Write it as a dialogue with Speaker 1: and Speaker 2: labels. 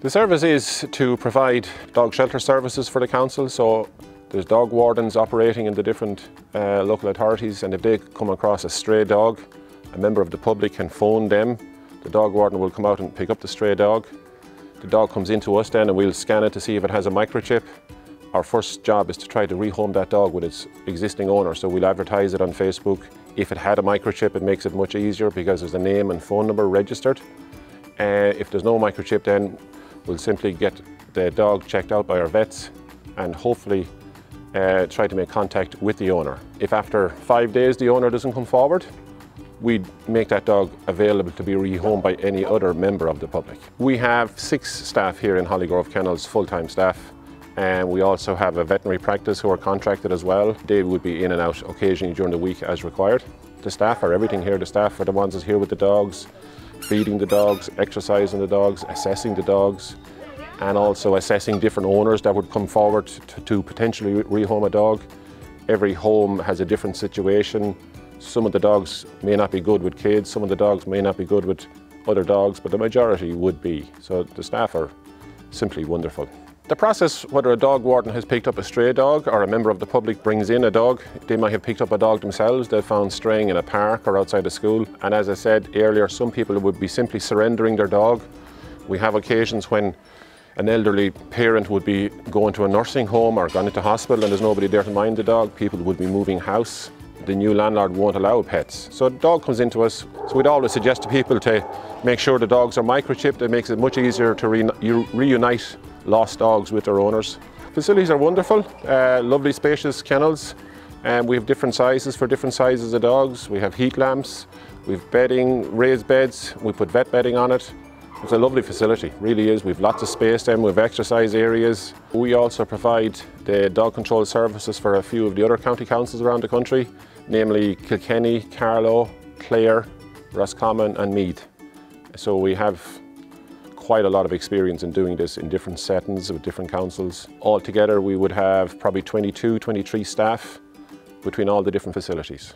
Speaker 1: The service is to provide dog shelter services for the council. So there's dog wardens operating in the different uh, local authorities and if they come across a stray dog, a member of the public can phone them. The dog warden will come out and pick up the stray dog. The dog comes into us then and we'll scan it to see if it has a microchip. Our first job is to try to rehome that dog with its existing owner. So we'll advertise it on Facebook. If it had a microchip, it makes it much easier because there's a name and phone number registered. Uh, if there's no microchip, then we'll simply get the dog checked out by our vets and hopefully uh, try to make contact with the owner. If after five days the owner doesn't come forward, we'd make that dog available to be rehomed by any other member of the public. We have six staff here in Hollygrove Kennels, full-time staff, and we also have a veterinary practice who are contracted as well. They would be in and out occasionally during the week as required. The staff are everything here. The staff are the ones that's here with the dogs, feeding the dogs, exercising the dogs, assessing the dogs, and also assessing different owners that would come forward to, to potentially rehome a dog. Every home has a different situation. Some of the dogs may not be good with kids, some of the dogs may not be good with other dogs, but the majority would be. So the staff are simply wonderful. The process, whether a dog warden has picked up a stray dog or a member of the public brings in a dog, they might have picked up a dog themselves they found straying in a park or outside a school. And as I said earlier, some people would be simply surrendering their dog. We have occasions when an elderly parent would be going to a nursing home or gone into hospital and there's nobody there to mind the dog. People would be moving house. The new landlord won't allow pets. So a dog comes into us. So we'd always suggest to people to make sure the dogs are microchipped. It makes it much easier to re reunite lost dogs with their owners. Facilities are wonderful, uh, lovely spacious kennels. And we have different sizes for different sizes of dogs. We have heat lamps, we have bedding, raised beds, we put vet bedding on it. It's a lovely facility, really is. We've lots of space then, we've exercise areas. We also provide the dog control services for a few of the other county councils around the country, namely Kilkenny, Carlow, Clare, Roscommon and Meath. So we have quite a lot of experience in doing this in different settings with different councils. Altogether we would have probably 22, 23 staff between all the different facilities.